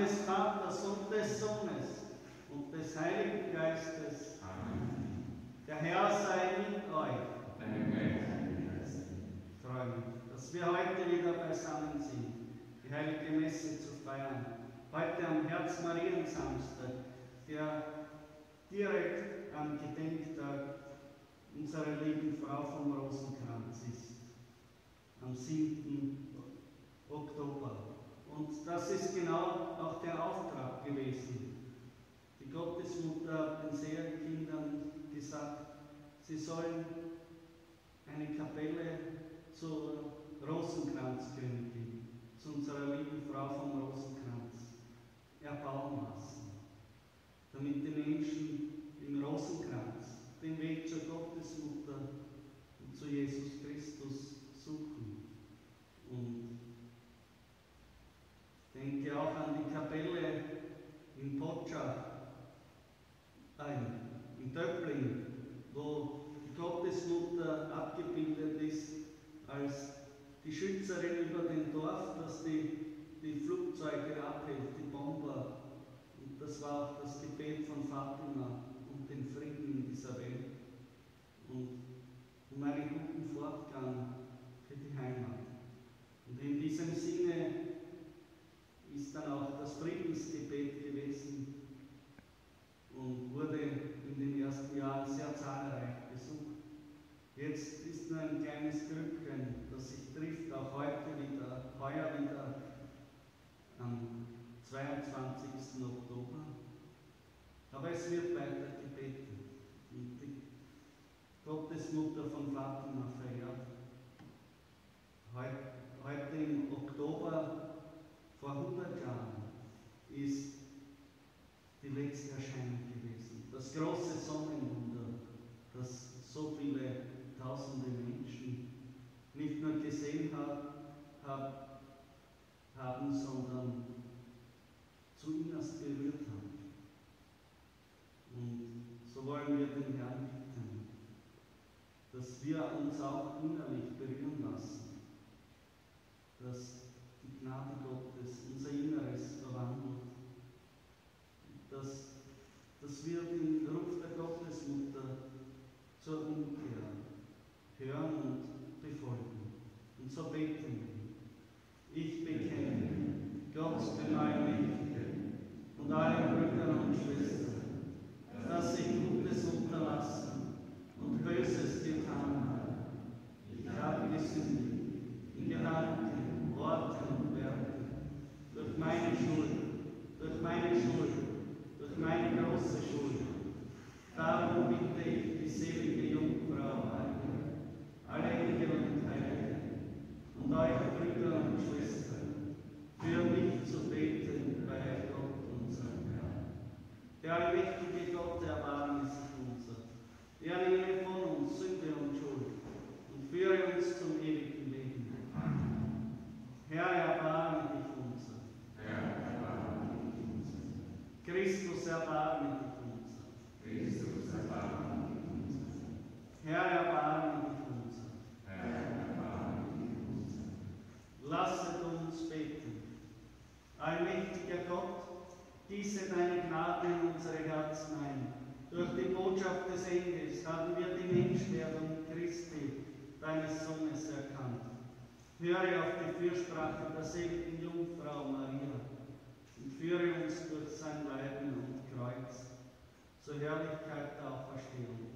des Vaters und des Sohnes und des Heiligen Geistes. Amen. Der Herr sei mit euch. Ich freue mich, dass wir heute wieder beisammen sind, die heilige Messe zu feiern. Heute am Herz-Marien-Samstag, der direkt am Gedenktag unserer lieben Frau vom Rosenkranz ist, am 7. Oktober. Und das ist genau der Auftrag gewesen. Die Gottesmutter den Seelenkindern gesagt, sie sollen eine Kapelle zur Rosenkranzkönigin, zu unserer lieben Frau vom Rosenkranz, erbauen lassen, damit die Menschen im Rosenkranz den Weg zur Gottesmutter und zu Jesus Christus suchen. Und denke auch an die Kapelle in Potsdam, ein, in Döbling, wo die Gottesmutter abgebildet ist als die Schützerin über dem Dorf, das die, die Flugzeuge abhält, die Bomber. Und das war auch das Gebet von Fatima um den Frieden in dieser Welt und um einen guten Fortgang für die Heimat. Und in diesem Sinne ist dann auch das Friedensgebet gewesen und wurde in den ersten Jahren sehr zahlreich besucht. Jetzt ist nur ein kleines Glückchen, das sich trifft, auch heute wieder, heuer wieder am 22. Oktober. Aber es wird weiter gebeten und die Gottesmutter von Fatima. Heute, heute im Oktober vor 100 Jahren ist die letzte Erscheinung gewesen. Das große Sonnenwunder, das so viele tausende Menschen nicht nur gesehen hab, haben, sondern zu innerst berührt haben. Und so wollen wir den Herrn bitten, dass wir uns auch innerlich berühren lassen, dass die Gnade Gottes unser Inneres verwandelt, dass, dass wir den Ruf der Gottesmutter zur Umkehr hören und befolgen. Und so beten wir. Ich bekenne Gott, den Allmächtigen aqui de todo trabalho nesse função. E a ninguém for um sempre um choro. E fear is to me que lhe. Reai a barra de função. Cristo se abarra de função. Cristo se abarra de função. Reai a barra de função. Lasset uns beten. Allmächtiger Gott, gieße deine Gnade in unsere Herzen ein. Durch die Botschaft des Engels haben wir die Menschwerdung Christi, deines Sohnes, erkannt. Höre auf die Fürsprache der seligen Jungfrau Maria und führe uns durch sein Leiden und Kreuz zur Herrlichkeit der Auferstehung.